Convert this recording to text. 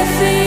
everything